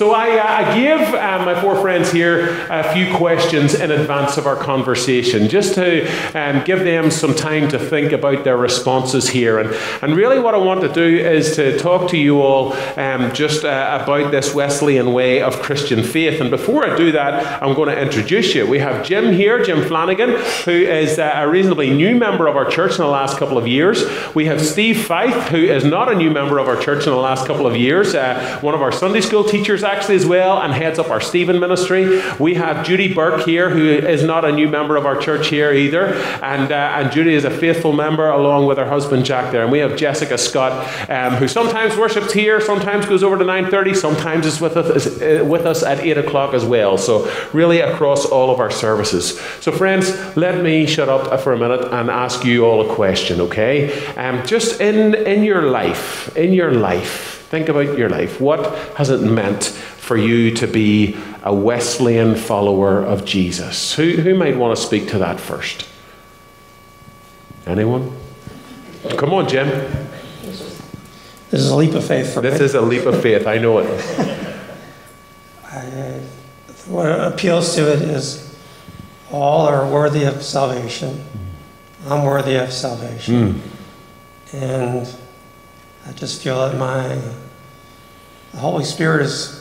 So I, uh, I gave uh, my four friends here a few questions in advance of our conversation, just to um, give them some time to think about their responses here. And, and really, what I want to do is to talk to you all um, just uh, about this Wesleyan way of Christian faith. And before I do that, I'm going to introduce you. We have Jim here, Jim Flanagan, who is uh, a reasonably new member of our church in the last couple of years. We have Steve Fife, who is not a new member of our church in the last couple of years, uh, one of our Sunday school teachers actually as well, and heads up our Stephen ministry. We have Judy Burke here, who is not a new member of our church here either, and, uh, and Judy is a faithful member along with her husband Jack there. And we have Jessica Scott, um, who sometimes worships here, sometimes goes over to 9.30, sometimes is with us, uh, with us at 8 o'clock as well. So really across all of our services. So friends, let me shut up for a minute and ask you all a question, okay? Um, just in, in your life, in your life, Think about your life. What has it meant for you to be a Wesleyan follower of Jesus? Who, who might want to speak to that first? Anyone? Come on, Jim. This is a leap of faith for This me. is a leap of faith. I know it. I, uh, what appeals to it is all are worthy of salvation. I'm worthy of salvation. Hmm. And I just feel that my the Holy Spirit is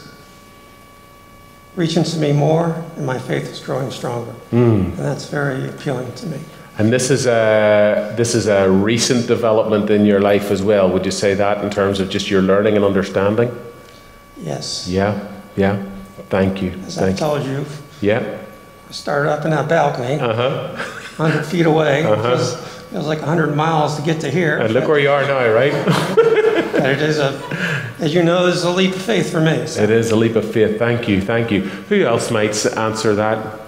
reaching to me more, and my faith is growing stronger. And that's very appealing to me. And this is a this is a recent development in your life as well. Would you say that in terms of just your learning and understanding? Yes. Yeah, yeah. Thank you. As I Thank you. told you, Yeah. I started up in that balcony, Uh huh. 100 feet away. It, was, it was like 100 miles to get to here. And look where you are now, right? But it is a, as you know, this is a leap of faith for me. So It is a leap of faith. Thank you. Thank you. Who else might answer that?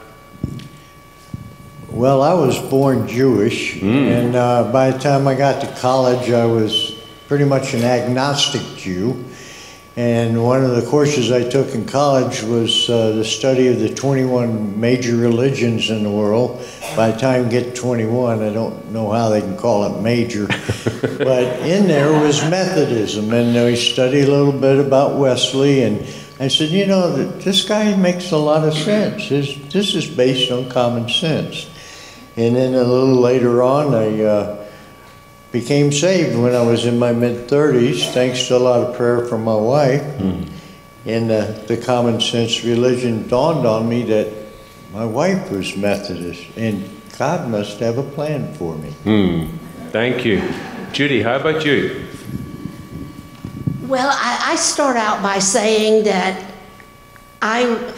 Well, I was born Jewish, and uh, by the time I got to college, I was pretty much an agnostic Jew. And one of the courses I took in college was uh, the study of the 21 major religions in the world. By the time you get to 21, I don't know how they can call it major. but in there was Methodism, and we studied a little bit about Wesley. And I said, you know, this guy makes a lot of sense. His, this is based on common sense. And then a little later on, I uh, became saved when I was in my mid 30s, thanks to a lot of prayer from my wife. And uh, the common sense religion dawned on me that my wife was Methodist, and God must have a plan for me. Hmm. Thank you. Judy, how about you? Well, I, I start out by saying that I,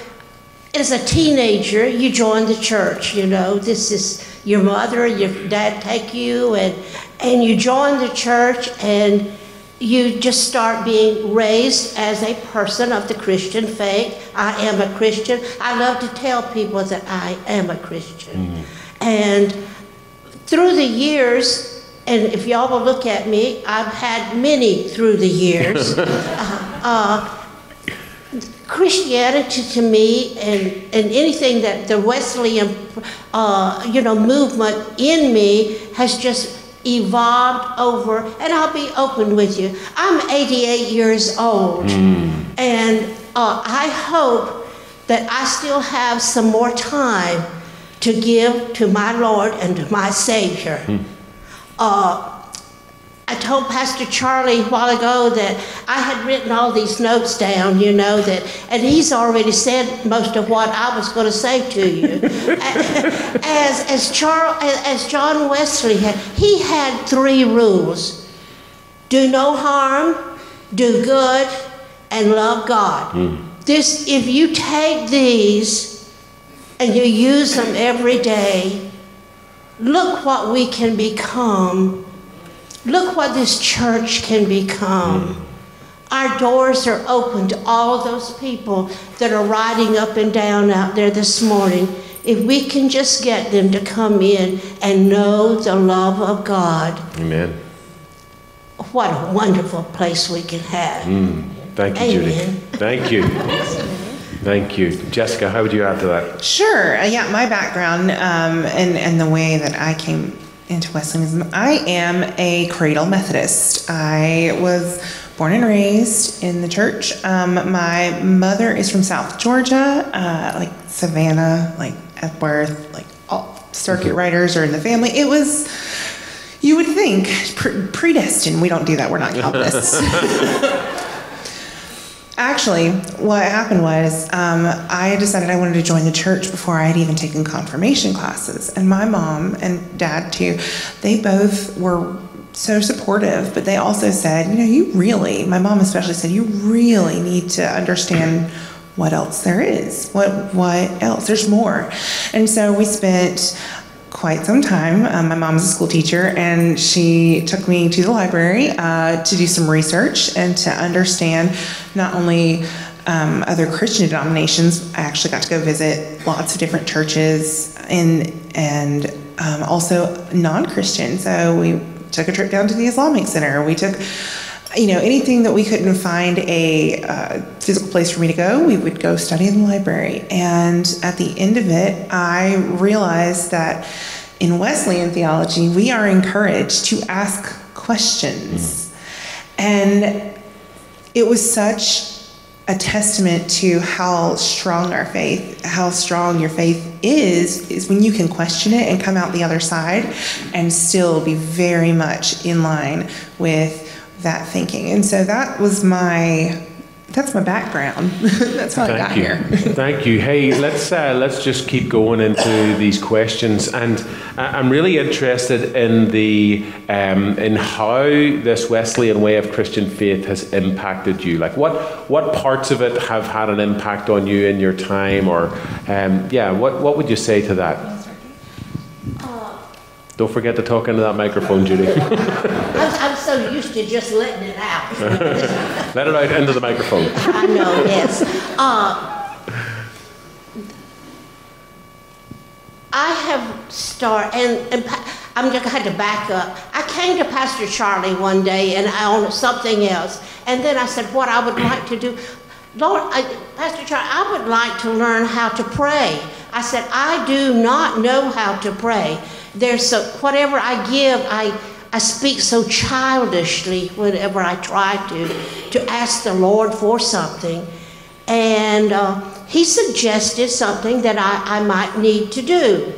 as a teenager, you join the church. You know, this is your mother, your dad take you, and and you join the church, and you just start being raised as a person of the Christian faith. I am a Christian. I love to tell people that I am a Christian, and through the years, and if y'all will look at me, I've had many through the years. uh, uh, Christianity to me and, and anything that the Wesleyan, uh, you know, movement in me has just evolved over, and I'll be open with you. I'm 88 years old, and uh, I hope that I still have some more time to give to my Lord and to my Savior. Uh, I told Pastor Charlie a while ago that I had written all these notes down, you know, that, and he's already said most of what I was going to say to you. as, as, Charles, as John Wesley had, he had three rules do no harm, do good, and love God. Hmm. This, if you take these and you use them every day, look what we can become. Look what this church can become. Our doors are open to all those people that are riding up and down out there this morning. If we can just get them to come in and know the love of God, Amen. what a wonderful place we can have. Thank you, Judy. Thank you. Thank you. Jessica, how would you add to that? Sure. Uh, Yeah, my background um, and, and the way that I came into Wesleyanism. I am a cradle Methodist. I was born and raised in the church. Um, my mother is from South Georgia, uh, like Savannah, like Epworth, like all circuit riders are in the family. It was, you would think, pre- predestined. We don't do that. We're not Calvinists. Actually, what happened was um, I decided I wanted to join the church before I had even taken confirmation classes. And my mom and dad, too, they both were so supportive, but they also said, you know, you really, my mom especially said, you really need to understand what else there is. What, what else? There's more. And so we spent quite some time. Um, my mom's a school teacher, and she took me to the library uh, to do some research and to understand not only um, other Christian denominations. I actually got to go visit lots of different churches and and um, also non-Christian. So we took a trip down to the Islamic Center. We took you know, anything that we couldn't find a uh, physical place for me to go, we would go study in the library. And at the end of it, I realized that in Wesleyan theology, we are encouraged to ask questions. And it was such a testament to how strong our faith, how strong your faith is, is when you can question it and come out the other side and still be very much in line with that thinking. And so that was my that's my background. that's how I got you. here. Thank you. Hey, let's uh, let's just keep going into these questions, and I'm really interested in the um, in how this Wesleyan way of Christian faith has impacted you. Like, what what parts of it have had an impact on you in your time, or um, yeah, what what would you say to that? Don't forget to talk into that microphone, Judy. I'm, I'm so used to just letting it out. Let it out into the microphone. I know, yes. Uh, I have started, and, and I'm just going to back up. I came to Pastor Charlie one day and I on something else, and then I said, "What I would like to do, Lord, I, Pastor Charlie, I would like to learn how to pray." I said, "I do not know how to pray." There's so whatever I give, I I speak so childishly whenever I try to to ask the Lord for something, and uh, He suggested something that I, I might need to do,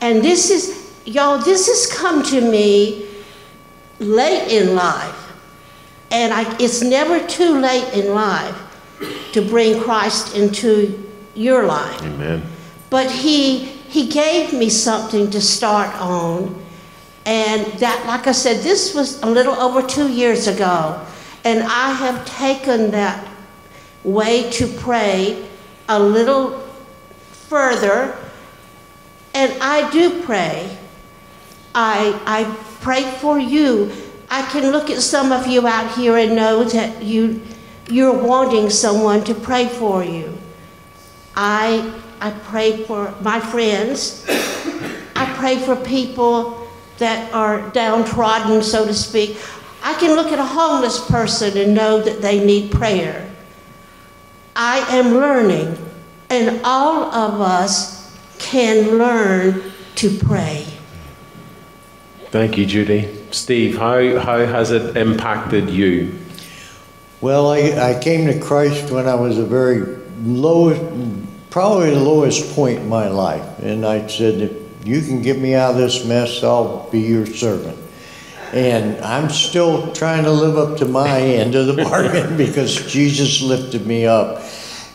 and this is y'all. This has come to me late in life, and I, it's never too late in life to bring Christ into your life. Amen. But He he gave me something to start on. And that, like I said, this was a little over two years ago. And I have taken that way to pray a little further. And I do pray. I, I pray for you. I can look at some of you out here and know that you, you're wanting someone to pray for you. I I pray for my friends. I pray for people that are downtrodden, so to speak. I can look at a homeless person and know that they need prayer. I am learning, and all of us can learn to pray. Thank you, Judy. Steve, how, how has it impacted you? Well, I, I came to Christ when I was a very low, probably the lowest point in my life. And I said, if you can get me out of this mess, I'll be your servant. And I'm still trying to live up to my end of the bargain because Jesus lifted me up.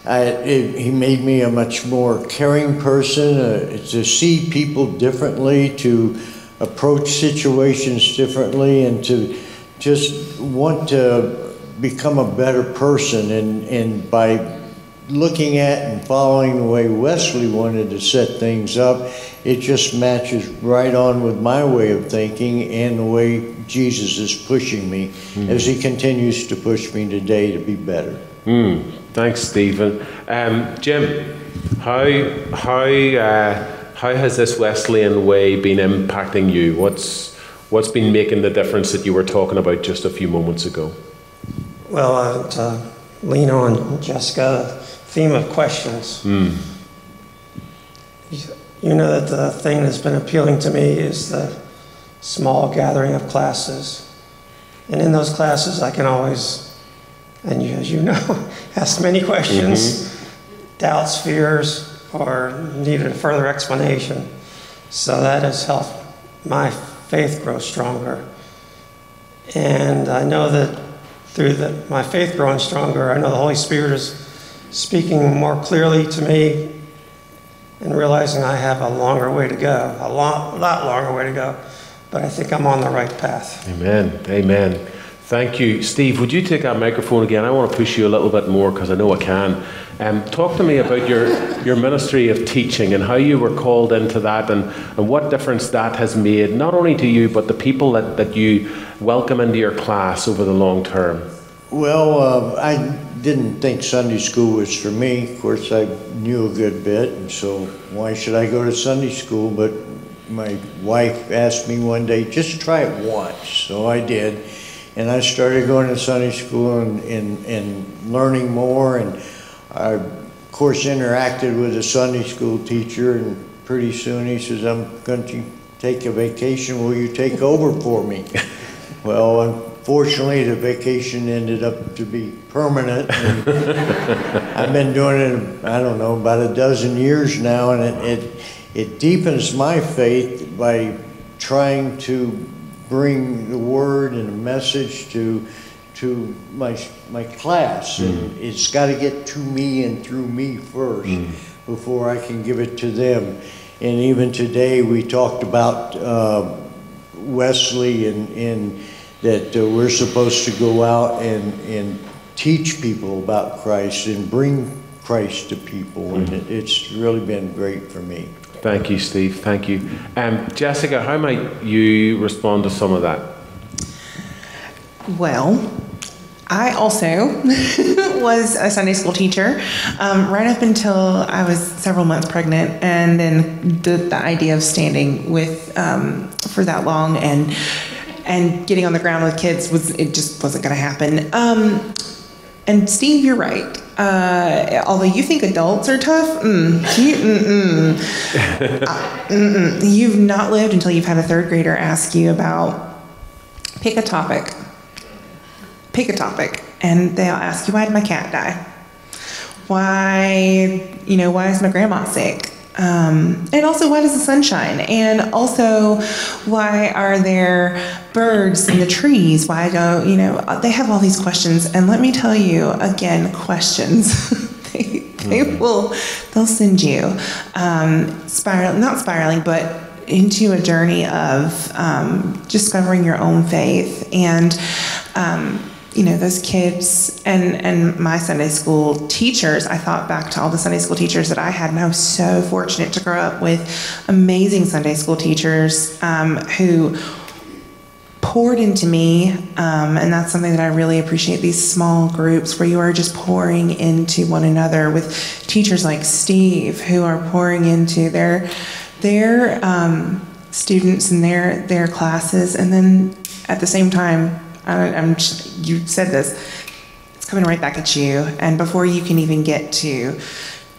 I, it, he made me a much more caring person, uh, to see people differently, to approach situations differently, and to just want to become a better person. And, and by looking at and following the way Wesley wanted to set things up, it just matches right on with my way of thinking and the way Jesus is pushing me mm. as he continues to push me today to be better. Mm. Thanks, Stephen. Um, Jim, how, how, uh, how has this Wesleyan way been impacting you? What's, what's been making the difference that you were talking about just a few moments ago? Well, uh, to lean on Jessica, theme of questions. Mm. You know that the thing that's been appealing to me is the small gathering of classes. And in those classes, I can always, and you, as you know, ask many questions, doubts, fears, or needed a further explanation. So that has helped my faith grow stronger. And I know that through the, my faith growing stronger, I know the Holy Spirit is speaking more clearly to me and realizing I have a longer way to go, a lot, lot longer way to go. But I think I'm on the right path. Amen. Amen. Thank you. Steve, would you take that microphone again? I want to push you a little bit more because I know I can. Um, talk to me about your, your ministry of teaching and how you were called into that and, and what difference that has made, not only to you, but the people that, that you welcome into your class over the long term. Well, uh, I didn't think Sunday school was for me. Of course, I knew a good bit, and so why should I go to Sunday school? But my wife asked me one day, just try it once. So I did. And I started going to Sunday school and, and, and learning more. And I, of course, interacted with a Sunday school teacher. And pretty soon he says, I'm going to take a vacation. Will you take over for me? well, unfortunately, the vacation ended up to be permanent. And I've been doing it, I don't know, about a dozen years now. And it, it, it deepens my faith by trying to bring the word and a message to to my my class, mm. and it's got to get to me and through me first mm. before I can give it to them. And even today, we talked about uh, Wesley and and that uh, we're supposed to go out and and teach people about Christ and bring Christ to people, and it, it's really been great for me. Thank you, Steve. Thank you. Um, Jessica, how might you respond to some of that? Well, I also was a Sunday school teacher um, right up until I was several months pregnant, and then the, the idea of standing with um, for that long and and getting on the ground with kids was it just wasn't going to happen. Um, and Steve, you're right. Uh, although you think adults are tough, mm, you, uh, you've not lived until you've had a third grader ask you about pick a topic. Pick a topic, and they'll ask you, "Why did my cat die? Why, you know, why is my grandma sick? Um, and also, why does the sun shine? And also, why are there birds in the trees? Why don't, you know, they have all these questions. And let me tell you, again, questions. they, they mm-hmm. will, they'll send you um, spiral, not spiraling, but into a journey of um, discovering your own faith and um, you know those kids and and my sunday school teachers i thought back to all the sunday school teachers that i had and i was so fortunate to grow up with amazing sunday school teachers um, who poured into me um, and that's something that i really appreciate these small groups where you are just pouring into one another with teachers like steve who are pouring into their their um, students and their their classes and then at the same time I'm just, you said this, it's coming right back at you. And before you can even get to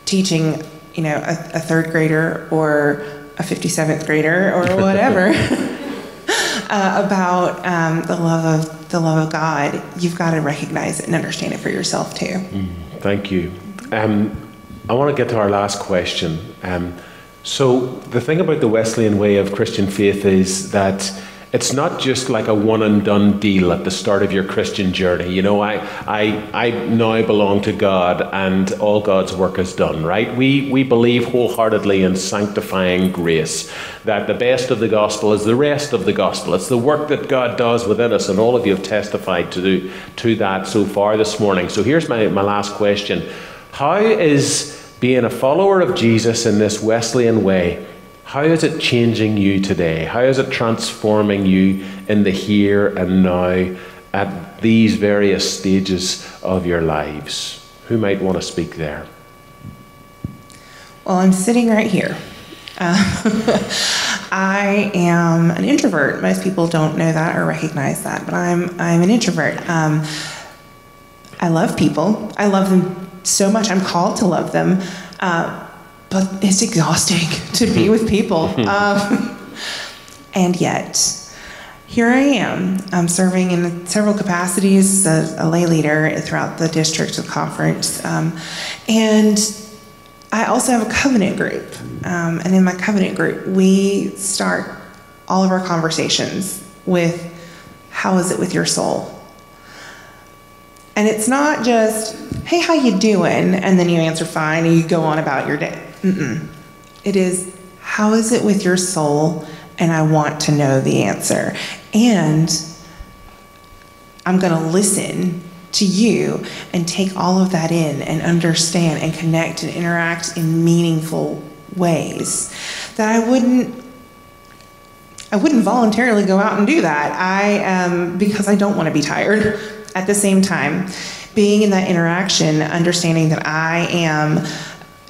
teaching, you know, a, a third grader or a 57th grader or whatever uh, about um, the love of the love of God, you've got to recognize it and understand it for yourself too. Mm, thank you. Um, I want to get to our last question. Um, so the thing about the Wesleyan way of Christian faith is that it's not just like a one and done deal at the start of your Christian journey. You know, I, I, I now belong to God and all God's work is done, right? We, we believe wholeheartedly in sanctifying grace, that the best of the gospel is the rest of the gospel. It's the work that God does within us, and all of you have testified to, to that so far this morning. So here's my, my last question How is being a follower of Jesus in this Wesleyan way? How is it changing you today? How is it transforming you in the here and now at these various stages of your lives? Who might want to speak there? Well, I'm sitting right here. Uh, I am an introvert. Most people don't know that or recognize that, but I'm I'm an introvert. Um, I love people. I love them so much. I'm called to love them. Uh, but it's exhausting to be with people. Um, and yet, here I am. I'm serving in several capacities as a, a lay leader throughout the district of conference. Um, and I also have a covenant group. Um, and in my covenant group, we start all of our conversations with how is it with your soul? And it's not just, hey, how you doing? And then you answer fine and you go on about your day. Mm-mm. It is, how is it with your soul? And I want to know the answer. And I'm going to listen to you and take all of that in and understand and connect and interact in meaningful ways that I wouldn't I wouldn't voluntarily go out and do that. I um, because I don't want to be tired. At the same time, being in that interaction, understanding that I am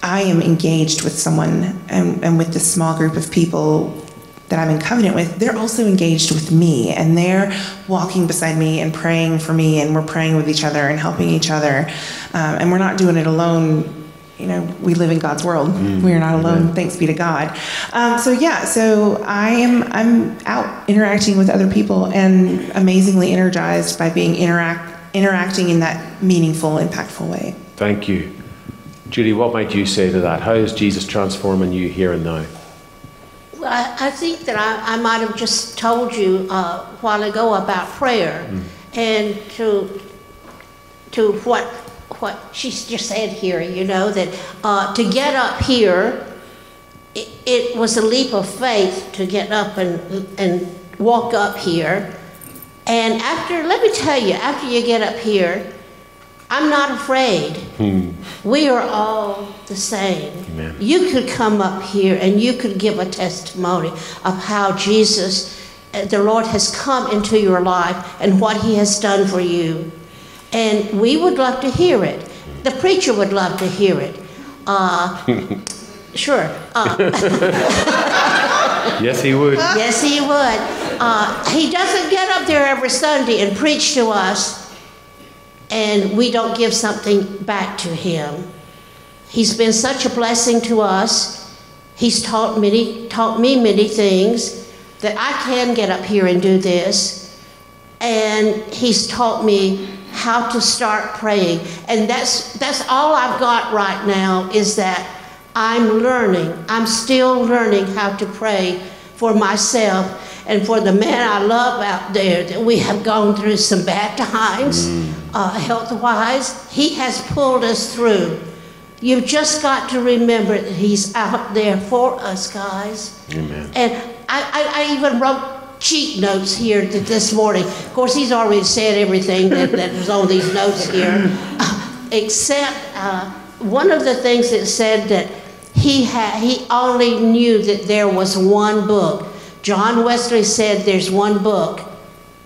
I am engaged with someone and, and with this small group of people that I'm in covenant with, they're also engaged with me and they're walking beside me and praying for me and we're praying with each other and helping each other. Um, and we're not doing it alone. You know, we live in God's world. Mm, we are not alone. amen. Thanks be to God. Um, so yeah, so I am I'm out interacting with other people and amazingly energized by being interact interacting in that meaningful, impactful way. Thank you. Judy, what might you say to that? How is Jesus transforming you here and now? Well, I, I think that I, I might have just told you uh, a while ago about prayer and to to what what she just said here. You know that uh, to get up here, it, it was a leap of faith to get up and and walk up here. And after, let me tell you, after you get up here, I'm not afraid. We are all the same. Amen. You could come up here and you could give a testimony of how Jesus, uh, the Lord, has come into your life and what He has done for you. And we would love to hear it. The preacher would love to hear it. Uh, sure. Uh, Yes, he would. Yes, he would. Uh, he doesn't get up there every Sunday and preach to us, and we don't give something back to him. He's been such a blessing to us. He's taught many, taught me many things that I can get up here and do this, and he's taught me how to start praying. And that's that's all I've got right now is that I'm learning. I'm still learning how to pray for myself and for the man I love out there that we have gone through some bad times, uh, health wise. He has pulled us through. You've just got to remember that He's out there for us, guys. Amen. And I, I, I even wrote cheat notes here th- this morning. Of course, he's already said everything that, that was on these notes here, except uh, one of the things that said that he had he only knew that there was one book. John Wesley said there's one book,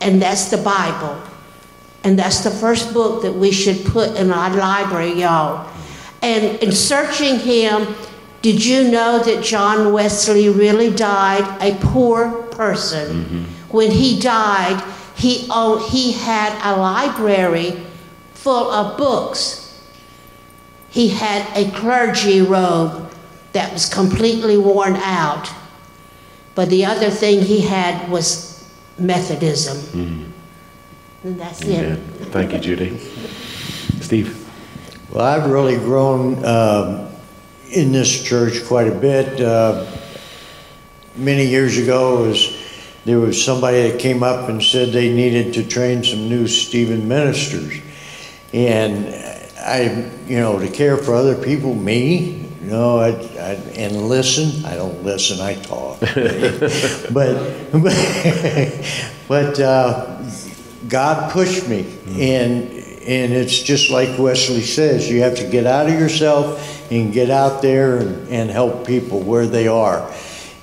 and that's the Bible. And that's the first book that we should put in our library, y'all. And in searching him, did you know that John Wesley really died a poor person? Mm-hmm. When he died, he, oh, he had a library full of books. He had a clergy robe that was completely worn out. But the other thing he had was Methodism. And that's Amen. it. Thank you, Judy. Steve. Well, I've really grown um, in this church quite a bit. Uh, many years ago, was there was somebody that came up and said they needed to train some new Stephen ministers, and I, you know, to care for other people, me, know, I, I, and listen. I don't listen. I talk. but but but uh, God pushed me, and and it's just like Wesley says, you have to get out of yourself and get out there and, and help people where they are.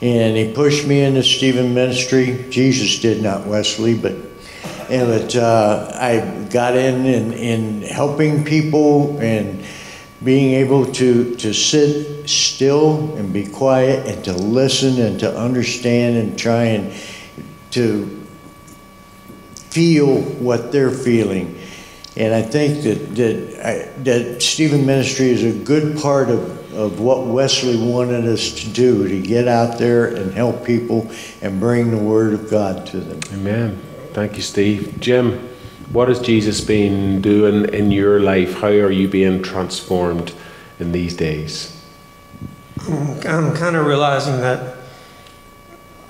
And he pushed me into Stephen ministry. Jesus did, not Wesley, but and but uh, I got in, in in helping people and being able to to sit still and be quiet and to listen and to understand and try and to feel what they're feeling. And I think that, that, I, that Stephen Ministry is a good part of, of what Wesley wanted us to do, to get out there and help people and bring the Word of God to them. Amen. Thank you, Steve. Jim, what has Jesus been doing in your life? How are you being transformed in these days? I'm, I'm kind of realizing that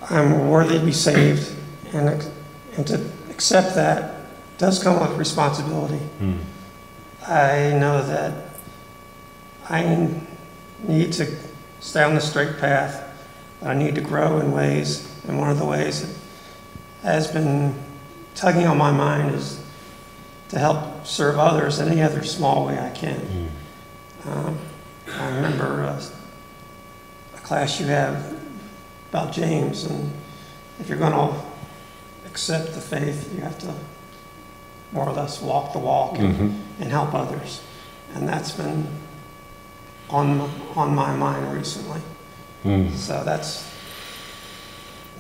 I'm worthy to be saved, and, and to accept that does come with responsibility. Hmm. I know that I need to stay on the straight path, I need to grow in ways, and one of the ways that has been tugging on my mind is to help serve others in any other small way I can. Um, I remember uh, a class you have about James, and if you're going to accept the faith, you have to more or less walk the walk and, and help others. And that's been on, on my mind recently. So that's,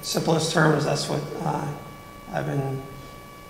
simplest terms, that's what uh, I've been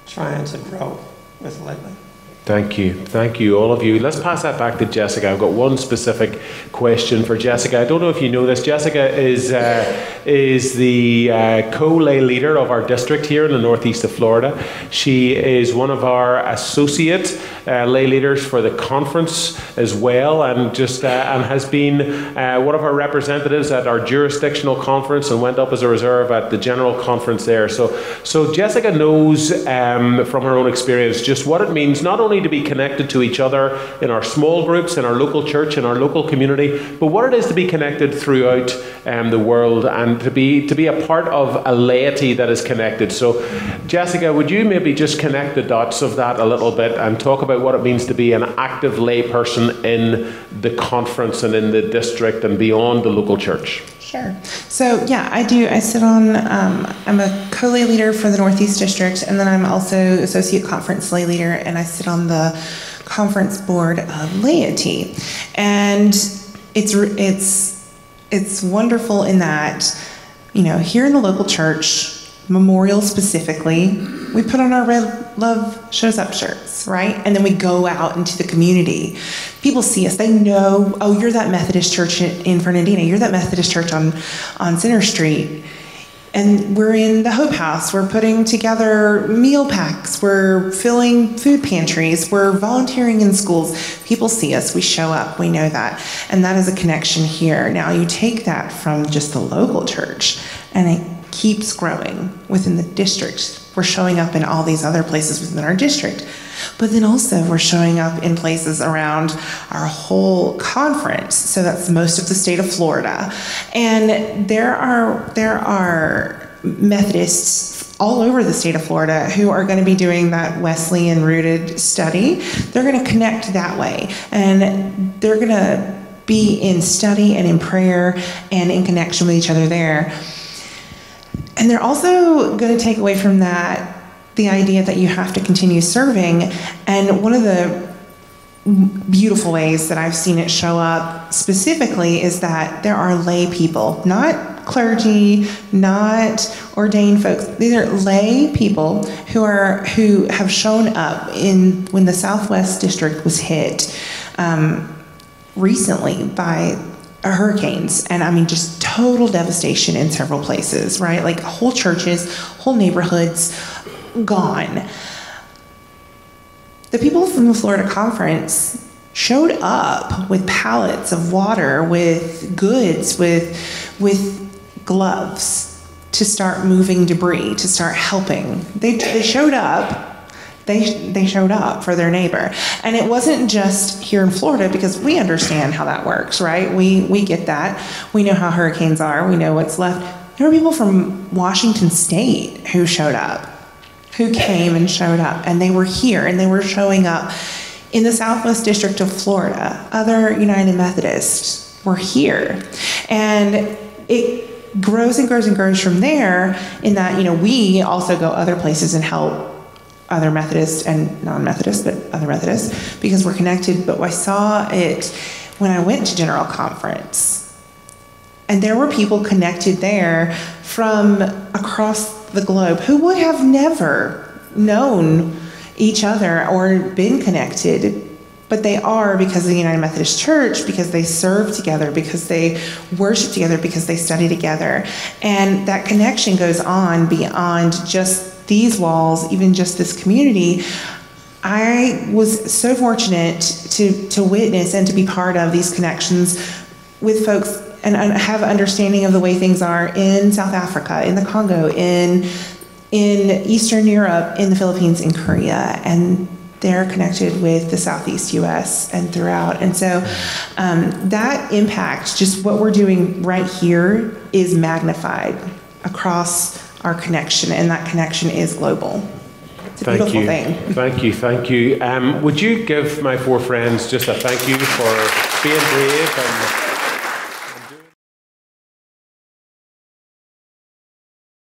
trying to grow with lately. Thank you. Thank you, all of you. Let's pass that back to Jessica. I've got one specific question for Jessica. I don't know if you know this. Jessica is, uh, is the uh, co lay leader of our district here in the northeast of Florida. She is one of our associate uh, lay leaders for the conference as well, and just uh, and has been uh, one of our representatives at our jurisdictional conference and went up as a reserve at the general conference there. So, so Jessica knows um, from her own experience just what it means not only to be connected to each other in our small groups, in our local church, in our local community, but what it is to be connected throughout um, the world and to be to be a part of a laity that is connected. So, Jessica, would you maybe just connect the dots of that a little bit and talk about what it means to be an active lay person in the conference and in the district and beyond the local church? Sure. So yeah, I do. I sit on. Um, I'm a co-lay leader for the Northeast District, and then I'm also associate conference lay leader, and I sit on the conference board of laity. And it's it's it's wonderful in that, you know, here in the local church, Memorial specifically, we put on our red love shows up shirts, right? And then we go out into the community. People see us, they know, oh, you're that Methodist church in, in Fernandina, you're that Methodist church on, on Center Street. And we're in the Hope House. We're putting together meal packs. We're filling food pantries. We're volunteering in schools. People see us. We show up. We know that. And that is a connection here. Now, you take that from just the local church, and it keeps growing within the district. We're showing up in all these other places within our district. But then also, we're showing up in places around our whole conference. So that's most of the state of Florida. And there are, there are Methodists all over the state of Florida who are going to be doing that Wesleyan rooted study. They're going to connect that way. And they're going to be in study and in prayer and in connection with each other there. And they're also going to take away from that the idea that you have to continue serving. And one of the beautiful ways that I've seen it show up specifically is that there are lay people, not clergy, not ordained folks. These are lay people who are who have shown up in when the Southwest District was hit um, recently by hurricanes and i mean just total devastation in several places right? Like whole churches whole neighborhoods gone. The people from the florida conference showed up with pallets of water with goods with with gloves to start moving debris to start helping. They, they showed up they, they showed up for their neighbor. And it wasn't just here in Florida because we understand how that works, right? We, we get that. We know how hurricanes are, we know what's left. There were people from Washington State who showed up, who came and showed up, and they were here and they were showing up in the Southwest District of Florida. Other United Methodists were here. And it grows and grows and grows from there in that, you know, we also go other places and help other Methodists and non-Methodists, but other Methodists, because we're connected. But I saw it when I went to General Conference. And there were people connected there from across the globe who would have never known each other or been connected. But they are because of the United Methodist Church, because they serve together, because they worship together, because they study together. And that connection goes on beyond just these walls, even just this community. I was so fortunate to, to witness and to be part of these connections with folks and have understanding of the way things are in South Africa, in the Congo, in in Eastern Europe, in the Philippines, in Korea, and they're connected with the Southeast U.S. and throughout. And so um, that impact, just what we're doing right here, is magnified across our connection, and that connection is global. It's a Thank beautiful you. thing. Thank you. Thank you. Um, would you give my four friends just a thank you for being brave and